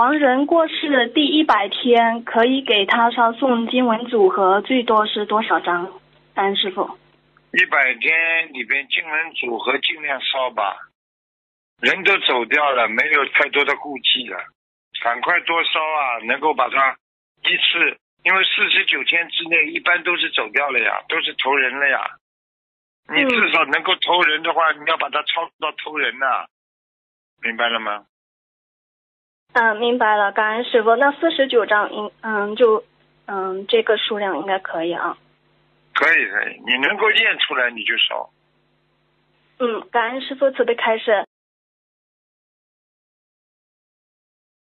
亡人过世第一百天，可以给他烧诵经文组合，最多是多少张？感恩师傅。一百天里边经文组合尽量烧吧，人都走掉了，没有太多的顾忌了，赶快多烧啊，能够把它一次，因为四十九天之内一般都是走掉了呀，都是投人了呀。你至少能够投人的话，你要把它超到投人呐、明白了吗？嗯，明白了，感恩师傅。那四十九张应嗯就嗯这个数量应该可以啊。可以可以，你能够念出来你就烧。嗯，感恩师傅慈悲开示。